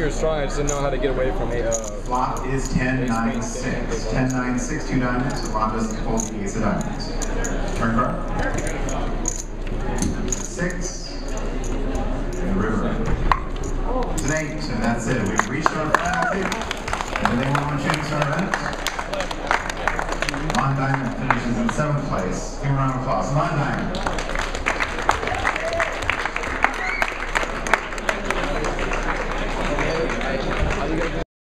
you were strong. I just didn't know how to get away from it. Uh, Flop is 10 9 6. 10 9 6, two diamonds. Flop doesn't hold the ace of diamonds. Turn card. Six. And river. It's an eight, and that's it. We've reached our final table. Anything want to change our event? Elon Diamond finishes in seventh place. Give a round of applause. Elon Diamond.